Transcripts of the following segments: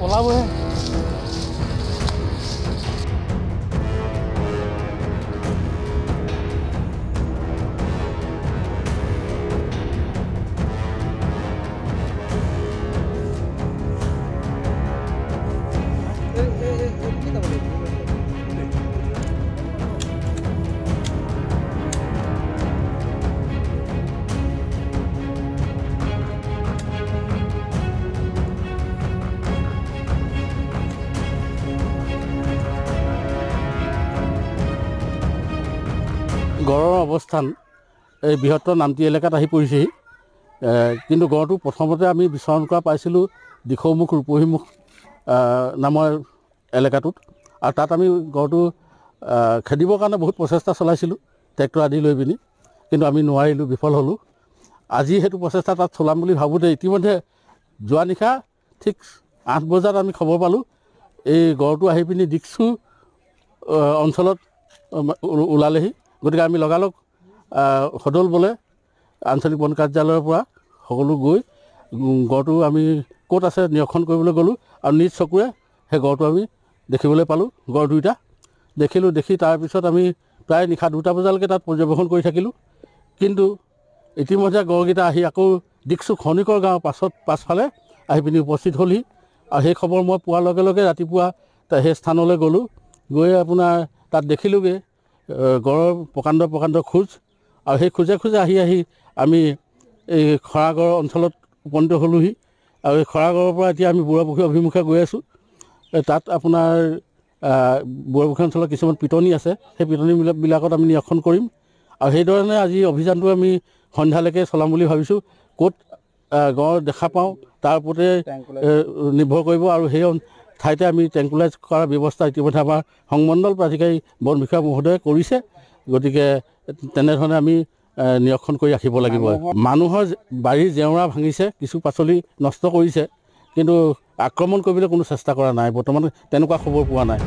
olá lá. গড়ৰ অৱস্থান এই বৃহত্তৰ নামটি এলেকাত আহি পৰিছেহি। কিন্তু গড়টো প্ৰথমতে আমি বিচৰণ কৰা পাইছিলোঁ দিখৌমুখ ৰূপহীমুখ নামৰ এলেকাটোত। আৰু তাত আমি গড়টো খেদিবৰ কাৰণে বহুত প্ৰচেষ্টা চলাইছিলোঁ ট্ৰেক্টৰ আদি লৈ পিনি। কিন্তু আমি নোৱাৰিলোঁ বিফল হ'লোঁ। আজি সেইটো প্ৰচেষ্টা তাত চলাম বুলি ভাবোঁতে ইতিমধ্যে যোৱা নিশা ঠিক আঠ বজাত আমি খবৰ পালোঁ এই গড়টো আহি পিনি আহ, অঞ্চলত ওলালেহি। গতিকে আমি লগালগ সদল বলে আঞ্চলিক বন কাৰ্যালয়ৰ পৰা সকলো গৈ গড়টো আমি ক'ত আছে নিৰীক্ষণ কৰিবলৈ গ'লোঁ আৰু নিজ চকুৰে সেই গড়টো আমি দেখিবলৈ পালোঁ। গড় দুইটা দেখিলোঁ দেখি তাৰপিছত আমি প্ৰায় নিশা দুটা বজালৈকে তাত পৰ্যবেক্ষণ কৰি থাকিলোঁ। কিন্তু ইতিমধ্যে গড়কেইটা আহি আকৌ দিকচু খনিকৰ গাঁৱৰ পাছত পাছফালে আহি পিনি উপস্থিত হ'লহি। আৰু সেই খবৰ মই পোৱাৰ লগে লগে ৰাতিপুৱা সেই স্থানলৈ গ'লোঁ। গৈ আপোনাৰ তাত দেখিলোঁগৈ গড়ৰ প্ৰকাণ্ড প্ৰকাণ্ড খোজ আৰু সেই খোজে খোজে আহি আহি আমি এই খৰাগড় অঞ্চলত উপনীত হ'লোঁহি। আৰু এই খৰাগড়ৰ পৰা এতিয়া আমি বুঢ়াপুখুৰী অভিমুখে গৈ আছোঁ। তাত আপোনাৰ বুঢ়াপুখুৰী অঞ্চলত কিছুমান পিটনি আছে। সেই পিটনিবিলাকত আমি নিৰীক্ষণ কৰিম। আৰু সেইধৰণে আজি অভিযানটো আমি সন্ধ্যালৈকে চলাম বুলি ভাবিছোঁ। ক'ত গড় দেখা পাওঁ তাৰ ওপৰতে নিৰ্ভৰ কৰিব। আৰু সেই ঠাইতে আমি টেংকুলাইজ কৰাৰ ব্যৱস্থা ইতিমধ্যে আমাৰ সংমণ্ডল প্ৰাধিকাৰী বন বিষয়া মহোদয়ে কৰিছে। গতিকে তেনেধৰণে আমি নিৰীক্ষণ কৰি ৰাখিব লাগিব। মানুহৰ বাৰীৰ জেওৰা ভাঙিছে কিছু পাচলি নষ্ট কৰিছে কিন্তু আক্ৰমণ কৰিবলৈ কোনো চেষ্টা কৰা নাই। বৰ্তমান তেনেকুৱা খবৰ পোৱা নাই।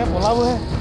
है बोला वो है।